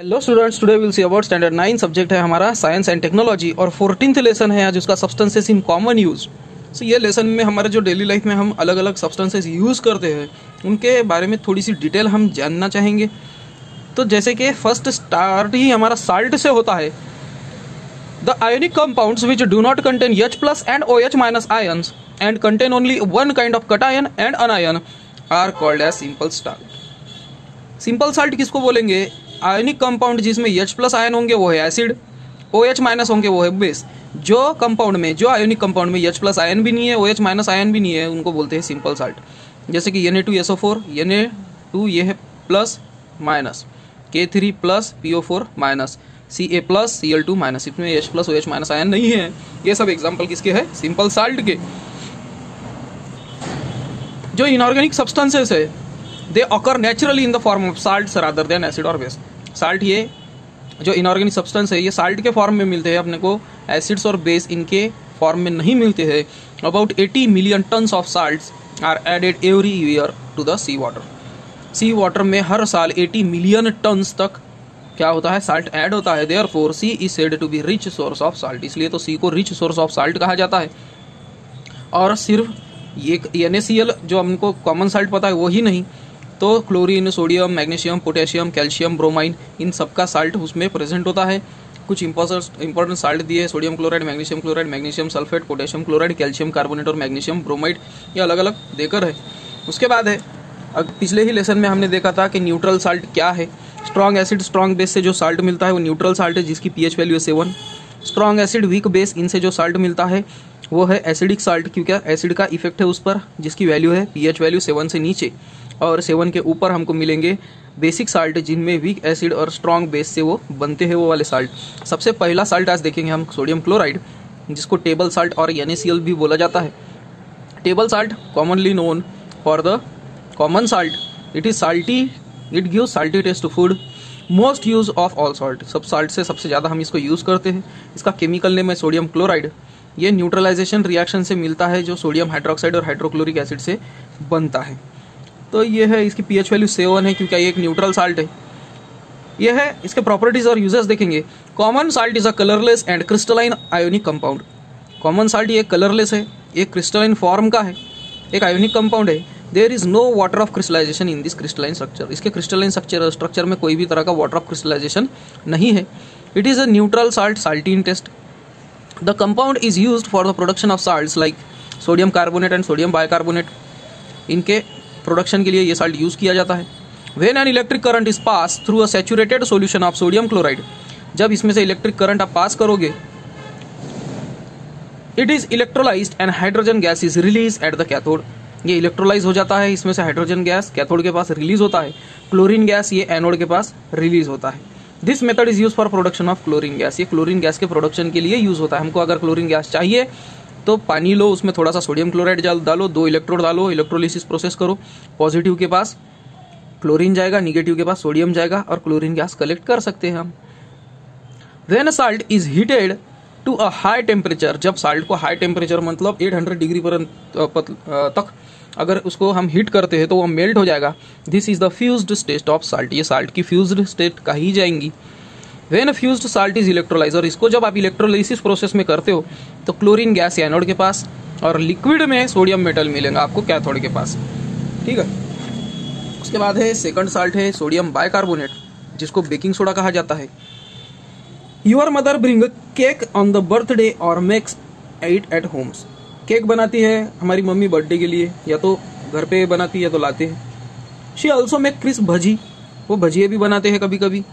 Hello students today will see about standard nine subject है हमारा science and technology और fourteenth lesson है आज उसका substances in common use so ये लेसन में हमारे जो डेली लाइफ में हम अलग अलग सब्सटेंसेस यूज़ करते हैं, उनके बारे में थोड़ी सी डिटेल हम जानना चाहेंगे। तो जैसे कि फ़र्स्ट स्टार्ट ही हमारा साल्ट से होता है। The ionic compounds which do not contain H plus and O H minus ions and contain only one kind of cation and anion are called as simple salt simple salt किसको बोलेंगे? Ionic compound जिसमें H plus ion होंगे, वो है acid ओ H minus होंगे, वो है base जो कंपाउंड में, जो आयोनिक कंपाउंड में एच प्लस आयन भी नहीं है ओ एच माइनस आयन भी नहीं है, उनको बोलते हैं सिंपल साल्ट जैसे कि N A two S O four N A two ये है plus minus K three plus P O four minus C A plus C L two minus इसमें H plus O H minus ion नहीं है. ये सब example किसके है? Simple salt के. जो इनऑर्गेनिक सब्सटेंसेस है they occur naturally in the form of salt rather than acid और बेस साल्ट ये जो इनऑर्गेनिक सब्सटेंस है, ये साल्ट के फॉर्म में मिलते हैं, अपने को एसिड्स और बेस इनके फॉर्म में नहीं मिलते हैं। About 80 million tons of salt are added every year to the sea water sea water में हर साल 80 मिलियन टन्स तक क्या होता है? साल्ट ऐड होता है। Therefore sea is said to be rich source of salt इसलिए तो सी को रिच सोर्स ऑफ़ साल्ट कहा जाता है। और सिर्फ़ ये एन जो हमको कॉमन साल्ट पता है वही नहीं। तो chlorine, sodium, magnesium, potassium, calcium, bromine, इन सबका साल्ट उसमें प्रेजेंट होता है। कुछ इंपॉर्टेंट साल्ट दिए, sodium chloride, magnesium chloride, magnesium sulphate, potassium chloride, calcium carbonate और मैग्नीशियम ब्रोमाइड, ये अलग अलग देकर है। उसके बाद है अब पिछले ही लेसन में हमने देखा था कि न्यूट्रल साल्ट क्या है। स्ट्रॉन्ग एसिड स्ट्रॉन्ग बेस से जो साल्ट मिलता है, वो न्यूट्रल साल्ट है, जिसकी पीएच वैल्यू है seven strong acid weak base इनसे जो साल्ट मिलता है, वो है एसिडिक साल्ट क्योंकि एसिड का इफ़ेक्ट है उस पर, जिसकी वैल्यू है पीएच वैल्यू सेवन से नीचे. और सेवन के ऊपर हमको मिलेंगे बेसिक साल्ट जिनमें वीक एसिड और स्ट्रॉन्ग बेस से वो बनते हैं वो वाले साल्ट सबसे पहला साल्ट आज देखेंगे हम सोडियम क्लोराइड जिसको टेबल साल्ट और एन भी बोला जाता है। Table salt commonly known for the common salt it is salty it give salty taste to food most use of all salt सब साल्ट से सबसे ज़्यादा हम इसको यूज़ करते हैं। इसका केमिकल नेम है सोडियम क्लोराइड ये न्यूट्रलाइजेशन रिएक्शन से मिलता है, जो सोडियम हाइड्रोक्साइड और हाइड्रोक्लोरिक एसिड से बनता है। तो ये है, इसकी पी एच वैल्यू सेवन है, क्योंकि ये एक न्यूट्रल साल्ट है। ये है, इसके प्रॉपर्टीज़ और यूजेस देखेंगे। Common salt is a colourless and crystalline ionic compound common salt ये कलरलेस है, ये क्रिस्टलाइन फॉर्म का है, एक आयोनिक कंपाउंड है। There is no water of crystallisation in this crystalline structure इसके क्रिस्टलाइन स्ट्रक्चर स्ट्रक्चर में कोई भी तरह का वाटर ऑफ़ क्रिस्टलाइजेशन नहीं है। It is a neutral salt salty taste the compound is use for the production of salt like sodium carbonate and sodium bicarbonate इनके production के लिए ये साल्ट यूज़ किया जाता है। When an electric current is pass through a saturated solution of sodium chloride जब इसमें से इलेक्ट्रिक करंट आप पास करोगे it is electrolyse and hydrogen gas is release at the cathode ये इलेक्ट्रोलाइज हो जाता है, इसमें से हाइड्रोजन गैस कैथोड के पास रिलीज़ होता है क्लोरीन गैस ये एनोड के पास रिलीज़ होता है। This method is use for production of chlorine gas ये क्लोरीन गैस के प्रोडक्शन के लिए यूज़ होता है। हमको अगर क्लोरीन गैस चाहिए तो पानी लो, उसमें थोड़ा सा सोडियम क्लोराइड डालो दो इलेक्ट्रोड डालो इलेक्ट्रोलिसिस प्रोसेस करो पॉजिटिव के पास क्लोरीन जाएगा निगेटिव के पास सोडियम जाएगा और क्लोरीन गैस कलेक्ट कर सकते हैं हम। When salt is heated to a high temperature जब साल्ट को हाई टेम्परेचर मतलब 800 डिग्री पर तक अगर उसको हम हीट करते हैं तो वो मेल्ट हो जाएगा। This is the fused state of salt ये साल्ट की फ्यूज्ड स्टेट कही जाएँगी। When fuse salt is electrolyser इसको जब आप इलेक्ट्रोलाइसिस प्रोसेस में करते हो तो क्लोरीन गैस एनोड के पास और लिक्विड में सोडियम मेटल मिलेगा आपको कैथोड के पास। ठीक है? उसके बाद है सेकंड साल्ट है सोडियम बायकार्बोनेट जिसको बेकिंग सोडा कहा जाता है। Your mother bring cake on the birthday और makes it at homes cake बनाती है हमारी मम्मी बर्थडे के लिए, या तो घर पे बनाती है, या तो लाते हैं। She also make crisp bhaji वो भजिए भी बनाते हैं कभी कभी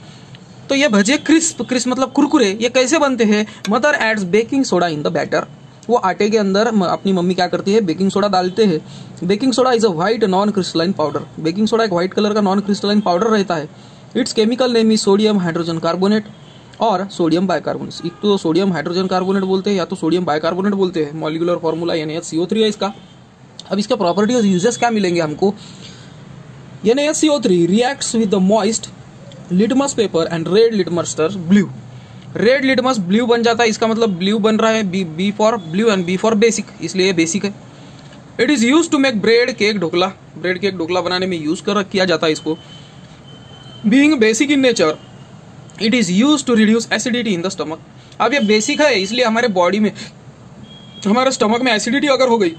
तो ये भजे क्रिस्प क्रिस्प मतलब कुरकुरे, ये कैसे बनते हैं? Mother adds baking soda in the batter वो आटे के अंदर अपनी मम्मी क्या करती है? बेकिंग सोडा डालते हैं। Baking soda is a white non crystalline powder baking soda एक व्हाइट कलर का नॉन क्रिस्टलाइन पाउडर रहता है। Its chemical name is sodium hydrogen carbonate और सोडियम बाइकार्बोनेट एक तो सोडियम हाइड्रोजन कार्बोनेट बोलते हैं या तो सोडियम बाइकार्बोनेट बोलते हैं। Molecular formula N H C O three है इसका। अब इसका प्रॉपर्टी और यूजेस क्या मिलेंगे हमको? N H C O three reacts with the moist litmus paper and red litmus blue red litmus blue बन जाता है, इसका मतलब ब्लू बन रहा है B B for blue and B for basic इसलिए बेसिक है। It is use to make bread cake dhokla. Bread cake dhokla बनाने में यूज़ कर, किया जाता है इसको। Being basic in nature it is use to reduce acidity in the stomach अब ये बेसिक है, इसलिए हमारे बॉडी में, हमारे स्टमक में एसिडिटी अगर हो गई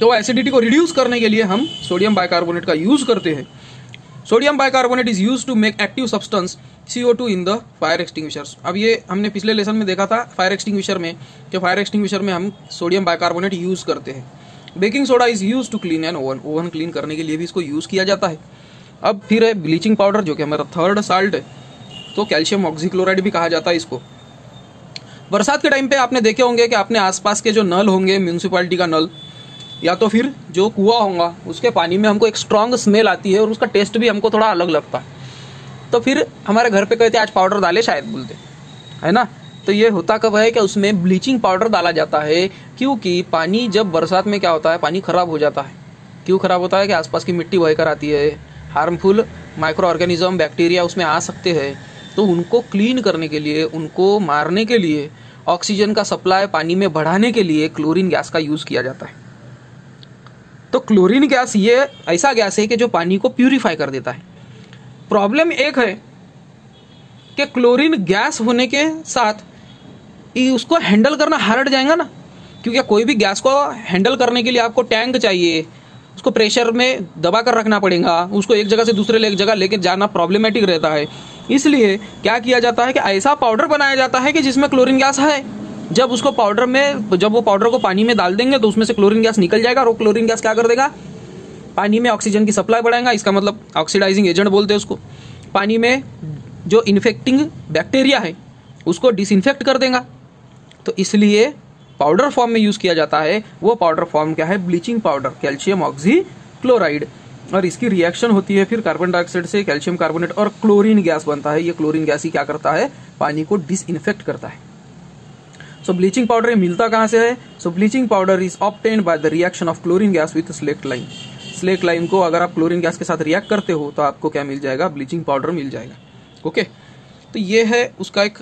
तो एसिडिटी को रिड्यूस करने के लिए हम सोडियम बाइकार्बोनेट का यूज़ करते हैं। Sodium bicarbonate is use to make active substance CO2 in the fire extinguishers अब ये हमने पिछले लेसन में देखा था फायर एक्सटिंग्विशर में, कि फायर एक्सटिंग्विशर में हम सोडियम बाइकार्बोनेट यूज़ करते हैं। Baking soda is use to clean and oven oven clean करने के लिए भी इसको यूज़ किया जाता है। अब फिर है ब्लीचिंग पाउडर जो कि हमारा थर्ड साल्ट है। तो कैल्शियम ऑक्सीक्लोराइड भी कहा जाता है इसको। बरसात के टाइम पे आपने देखे होंगे कि अपने आसपास के जो नल होंगे म्यूनसिपालिटी का नल या तो फिर जो कुआ होगा, उसके पानी में हमको एक स्ट्रांग स्मेल आती है और उसका टेस्ट भी हमको थोड़ा अलग लगता है। तो फिर हमारे घर पे कहते आज पाउडर डाले शायद, बोलते। है ना? तो ये होता कब है कि उसमें ब्लीचिंग पाउडर डाला जाता है, क्योंकि पानी जब बरसात में क्या होता है, पानी खराब हो जाता है। क्यों खराब होता है कि आसपास की मिट्टी बहकर आती है। हार्मफुल माइक्रो ऑर्गेनिज्म बैक्टीरिया उसमें आ सकते हैं। तो उनको क्लीन करने के लिए, उनको मारने के लिए ऑक्सीजन का सप्लाई पानी में बढ़ाने के लिए क्लोरीन गैस का यूज़ किया जाता है। तो क्लोरीन गैस ये ऐसा गैस है कि जो पानी को प्यूरिफाई कर देता है। प्रॉब्लम एक है कि क्लोरीन गैस होने के साथ उसको हैंडल करना हार्ड जाएगा ना, क्योंकि कोई भी गैस को हैंडल करने के लिए आपको टैंक चाहिए, उसको प्रेशर में दबा कर रखना पड़ेगा, उसको एक जगह से दूसरे एक जगह लेके जाना प्रॉब्लमेटिक रहता है। इसलिए क्या किया जाता है कि ऐसा पाउडर बनाया जाता है कि जिसमें क्लोरीन गैस है। जब उसको पाउडर में, जब वो पाउडर को पानी में डाल देंगे तो उसमें से क्लोरीन गैस निकल जाएगा और वो क्लोरीन गैस क्या कर देगा? पानी में ऑक्सीजन की सप्लाई बढ़ाएगा। इसका मतलब ऑक्सीडाइजिंग एजेंट बोलते हैं उसको। पानी में जो इन्फेक्टिंग बैक्टीरिया है, उसको डिसइंफेक्ट कर देगा। तो इसलिए पाउडर फॉर्म में यूज़ किया जाता है। वो पाउडर फॉर्म क्या है? Bleaching powder calcium oxy chloride और इसकी रिएक्शन होती है फिर कार्बन डाइऑक्साइड से कैल्शियम कार्बोनेट और क्लोरीन गैस बनता है। ये क्लोरीन गैस ही क्या करता है? पानी को डिसइंफेक्ट करता है। सो ब्लीचिंग पाउडर मिलता कहाँ से है? So bleaching powder is obtain by the reaction of chlorine gas with slaked lime slake lime को अगर आप क्लोरीन गैस के साथ रिएक्ट करते हो तो आपको क्या मिल जाएगा? ब्लीचिंग पाउडर मिल जाएगा। ओके तो ये है उसका एक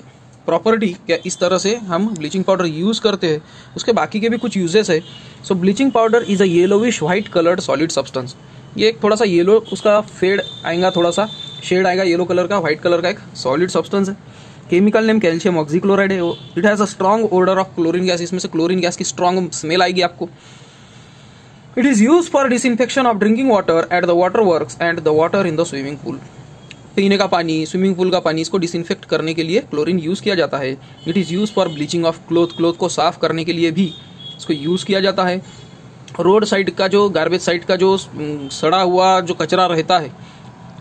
प्रॉपर्टी क्या इस तरह से हम ब्लीचिंग पाउडर यूज़ करते हैं। उसके बाकी के भी कुछ यूजेस है। So bleaching powder is a yellowish white coloured solid substance ये एक थोड़ा सा येलो उसका फेड आएगा थोड़ा सा। शेड आएगा येलो कलर का व्हाइट कलर का एक सॉलिड सब्सटेंस है। केमिकल नेम कैल्शियम ऑक्सीक्लोराइड है it has a strong odour of chlorine gas इसमें से क्लोरीन गैस की स्ट्रॉन्ग स्मेल आएगी आपको। It is use for disinfection of drinking water at the water work and the water in the swimming pool पीने का पानी swimming pool का पानी, इसको डिसइंफेक्ट करने के लिए क्लोरीन यूज़ किया जाता है। It is use for bleaching of cloth cloth को साफ़ करने के लिए भी इसको यूज़ किया जाता है। रोड साइड का जो गार्बेज साइड का जो सड़ा हुआ जो कचरा रहता है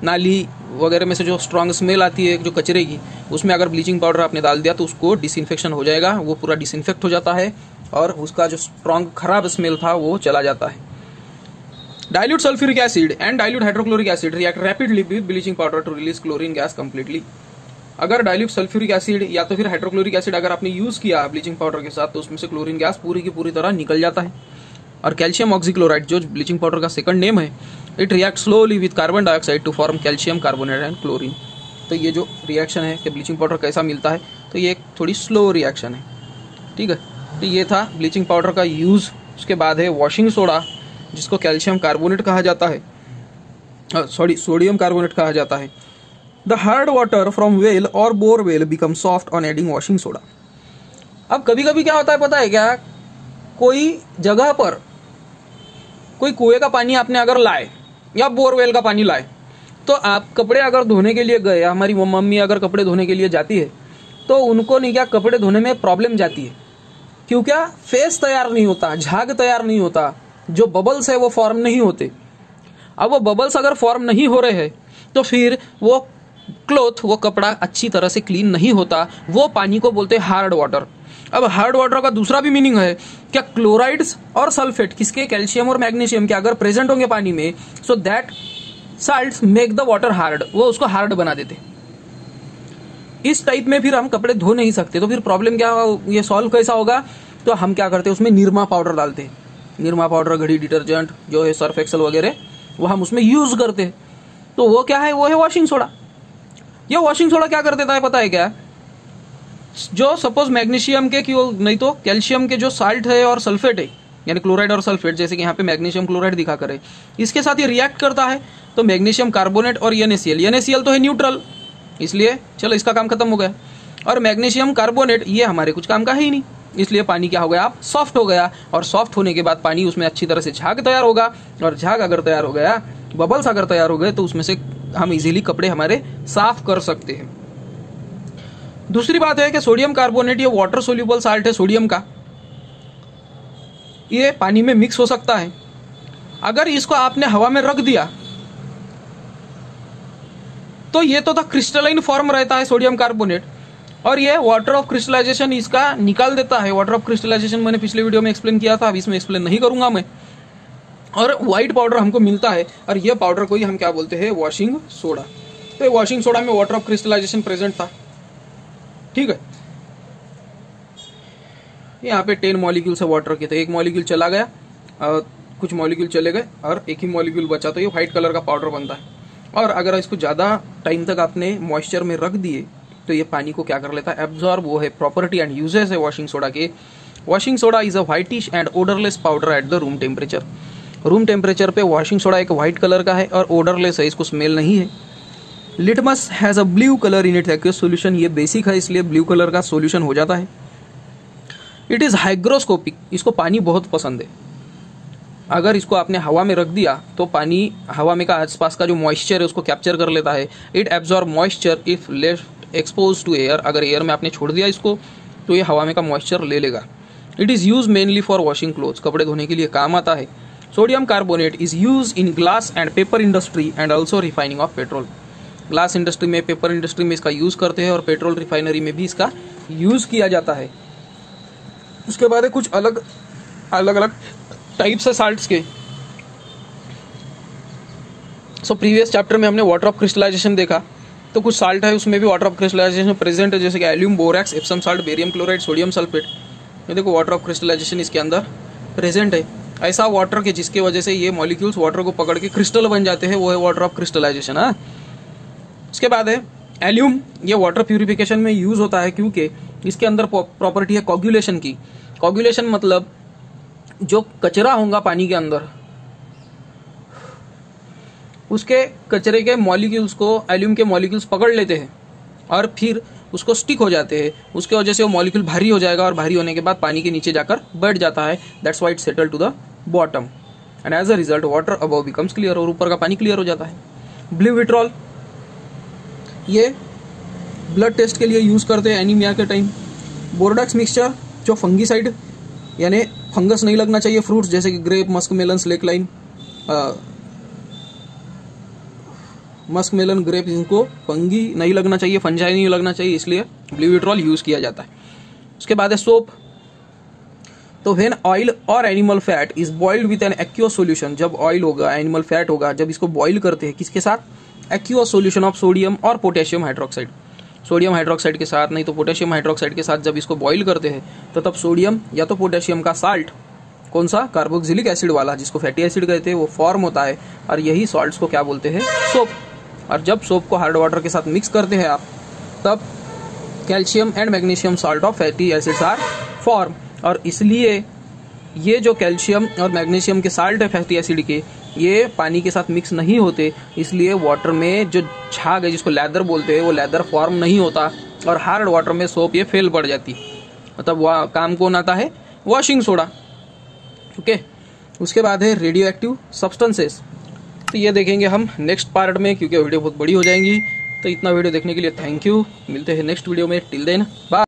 नाली वगैरह में से जो स्ट्रॉन्ग स्मेल आती है, जो कचरे की, उसमें अगर ब्लीचिंग पाउडर आपने डाल दिया तो उसको डिसइंफेक्शन हो जाएगा, वो पूरा डिसइंफेक्ट हो जाता है और उसका जो स्ट्रॉन्ग खराब स्मेल था, वो चला जाता है। Dilute sulphuric acid and dilute hydrochloric acid react rapidly with bleaching powder to release chlorine gas completely अगर डायल्यूट सल्फ्यूरिक एसिड या तो फिर हाइड्रोक्लोरिक एसिड अगर आपने यूज़ किया ब्लीचिंग पाउडर के साथ तो उसमें से क्लोरीन गैस पूरी की पूरी तरह निकल जाता है। और कैल्शियम ऑक्सीक्लोराइड जो ब्लीचिंग पाउडर का सेकंड नेम है it react slowly with carbon dioxide to form calcium carbonate and chlorine तो ये जो रिएक्शन है कि ब्लीचिंग पाउडर कैसा मिलता है तो ये एक थोड़ी स्लो रिएक्शन है। ठीक है? तो ये था ब्लीचिंग पाउडर का यूज़ उसके बाद है वॉशिंग सोडा जिसको कैल्शियम कार्बोनेट कहा जाता है। सॉरी सोडियम कार्बोनेट कहा जाता है। The hard water from well और bore well become soft on adding washing soda अब कभी कभी क्या होता है पता है क्या? कोई जगह पर कोई कुएँ का पानी आपने अगर लाए या बोरवेल का पानी लाए तो आप कपड़े अगर धोने के लिए गए, हमारी मम्मी अगर कपड़े धोने के लिए जाती है तो उनको नहीं क्या कपड़े धोने में प्रॉब्लम जाती है। क्यों क्या? फेस तैयार नहीं होता, झाग तैयार नहीं होता, जो बबल्स है वो फॉर्म नहीं होते। अब वो बबल्स अगर फॉर्म नहीं हो रहे हैं तो फिर वो क्लोथ, वो कपड़ा अच्छी तरह से क्लीन नहीं होता, वो पानी को बोलते हैं हार्ड वाटर। अब हार्ड वाटर का दूसरा भी मीनिंग है क्या क्लोराइड्स और सल्फेट किसके, कैल्शियम और मैग्नीशियम के, अगर प्रेजेंट होंगे पानी में so that salt make the water hard वो उसको हार्ड बना देते। इस टाइप में फिर हम कपड़े धो नहीं सकते तो फिर प्रॉब्लम क्या ये सॉल्व कैसा होगा? तो हम क्या करते हैं, उसमें निरमा पाउडर डालते हैं। निरमा पाउडर घड़ी डिटर्जेंट जो है सर्फ एक्सल वगैरह, वो हम उसमें यूज़ करते हैं। तो वो क्या है? वो है वॉशिंग सोडा ये वॉशिंग सोडा क्या कर देता है पता है क्या? जो सपोज़ मैग्नीशियम के कि नहीं तो कैल्शियम के जो साल्ट है और सल्फेट है यानी क्लोराइड और सल्फेट जैसे कि यहाँ पे मैग्नीशियम क्लोराइड दिखा करे, इसके साथ ये रिएक्ट करता है तो मैग्नीशियम कार्बोनेट और एनएसीएल एनएसीएल तो है न्यूट्रल इसलिए चलो इसका काम खत्म हो गया। और मैग्नीशियम कार्बोनेट ये हमारे कुछ काम का ही नहीं, इसलिए पानी क्या हो गया? आप सॉफ्ट हो गया, और सॉफ्ट होने के बाद पानी उसमें अच्छी तरह से झाग तैयार होगा, और झाग अगर तैयार हो गया बबल्स अगर तैयार हो गए तो उसमें से हम इजीली कपड़े हमारे साफ़ कर सकते हैं। दूसरी बात है कि सोडियम कार्बोनेट, ये वाटर सोल्यूबल साल्ट है, सोडियम का। ये पानी में मिक्स हो सकता है। अगर इसको आपने हवा में रख दिया तो ये तो था क्रिस्टलाइन फॉर्म रहता है सोडियम कार्बोनेट। और ये वाटर ऑफ़ क्रिस्टलाइजेशन इसका निकाल देता है। वाटर ऑफ़ क्रिस्टलाइजेशन मैंने पिछले वीडियो में एक्सप्लेन किया था अब इसमें एक्सप्लेन नहीं करूँगा मैं। और व्हाइट पाउडर हमको मिलता है। और यह पाउडर को ही हम क्या बोलते हैं? वॉशिंग सोडा तो वॉशिंग सोडा में वाटर ऑफ़ क्रिस्टलाइजेशन प्रेजेंट था। ठीक है? यहाँ पे टेन मॉलिक्यूल से वाटर के थे। एक मॉलिक्यूल चला गया, और कुछ मॉलिक्यूल चले गए, और एक ही मॉलिक्यूल बचा। तो ये व्हाइट कलर का पाउडर बनता है। और अगर इसको ज़्यादा टाइम तक आपने मॉइस्चर में रख दिए तो ये पानी को क्या कर लेता है? एब्जॉर्ब वो है प्रॉपर्टी एंड यूजेस है वॉशिंग सोडा के। Washing soda is a whitish and odourless powder at the room temperature room temperature पे वॉशिंग सोडा एक वाइट कलर का है और ओडरलेस है, इसको स्मेल नहीं है। Litmus has a blue colour in it aqueous solution ये बेसिक है, इसलिए ब्लू कलर का सोल्यूशन हो जाता है। इट इज़ हाइग्रोस्कोपिक इसको पानी बहुत पसंद है। अगर इसको आपने हवा में रख दिया तो पानी हवा में का आसपास का जो मॉइस्चर है, उसको कैप्चर कर लेता है। It absorb moisture if left expose to air अगर एयर में आपने छोड़ दिया इसको तो ये हवा में का मॉइस्चर ले लेगा। It is use mainly for washing clothes कपड़े धोने के लिए काम आता है। Sodium carbonate is use in glass and paper industry and also refining of petrol glass industry में पेपर इंडस्ट्री में इसका यूज़ करते हैं और पेट्रोल रिफाइनरी में भी इसका यूज़ किया जाता है। उसके बाद है कुछ अलग अलग अलग टाइप्स है साल्ट्स के। सो प्रीवियस चैप्टर में हमने वाटर ऑफ़ क्रिस्टलाइजेशन देखा। तो कुछ साल्ट है, उसमें भी वाटर ऑफ़ क्रिस्टलाइजेशन प्रेजेंट है, जैसे कि alum borax Epsom salt barium chloride sodium sulphate ये देखो वाटर ऑफ़ क्रिस्टलाइजेशन इसके अंदर प्रेजेंट है। ऐसा वाटर के जिसके वजह से ये मॉलिक्यूल्स वाटर को पकड़ के क्रिस्टल बन जाते हैं, वो है वाटर ऑफ़ क्रिस्टलाइजेशन हाँ? उसके बाद है एल्यूम ये वाटर प्यूरिफिकेशन में यूज़ होता है क्योंकि इसके अंदर प्रॉपर्टी है कॉग्युलेशन की। कॉग्युलेशन मतलब जो कचरा होगा पानी के अंदर, उसके कचरे के मॉलिक्यूल्स को एल्यूम के मॉलिक्यूल्स पकड़ लेते हैं और फिर उसको स्टिक हो जाते हैं। उसके वजह से वो मॉलिक्यूल भारी हो जाएगा और भारी होने के बाद पानी के नीचे जाकर बैठ जाता है। That's white settle to the bottom and as a result water above becomes clear और ऊपर का पानी क्लियर हो जाता है। ब्लू विट्रॉल ये ब्लड टेस्ट के लिए यूज़ करते हैं एनीमिया के टाइम बोर्डक्स मिक्सचर जो फंगीसाइड यानी फंगस नहीं लगना चाहिए फ्रूट्स जैसे कि grape musk melon slake lime musk melon grape इनको फंगी नहीं लगना चाहिए फंजाई नहीं लगना चाहिए, इसलिए ब्लूविट्रॉल यूज़ किया जाता है। उसके बाद है सोप तो वेन ऑयल और animal fat is boiled with an aqueous solution जब ऑयल होगा एनिमल फैट होगा, जब इसको बॉइल करते हैं, किसके साथ? एक्यो सोल्यूशन ऑफ़ सोडियम और पोटेशियम हाइड्रोक्साइड सोडियम हाइड्रोक्साइड के साथ नहीं तो पोटेशियम हाइड्रोक्साइड के साथ जब इसको बॉइल करते हैं तो तब सोडियम या तो पोटेशियम का साल्ट कौन सा? कार्बोक्सिलिक एसिड वाला, जिसको फैटी एसिड कहते हैं, वो फॉर्म होता है, और यही सॉल्ट्स को क्या बोलते हैं? सोप और जब सोप को हार्ड वाटर के साथ मिक्स करते हैं आप, तब calcium and magnesium salt of fatty acids are form और इसलिए ये जो कैल्शियम और मैग्नीशियम के साल्ट है फैटी एसिड के ये पानी के साथ मिक्स नहीं होते, इसलिए वाटर में जो झाग है, जिसको लेदर बोलते हैं, वो लेदर फॉर्म नहीं होता और हार्ड वाटर में सोप ये फेल पड़ जाती। मतलब वह काम कौन आता है? वॉशिंग सोडा ओके उसके बाद है रेडियो एक्टिव सब्सटेंसेस तो ये देखेंगे हम नेक्स्ट पार्ट में, क्योंकि वीडियो बहुत बड़ी हो जाएँगी। तो इतना वीडियो देखने के लिए थैंक यू मिलते हैं नेक्स्ट वीडियो में। Till then bye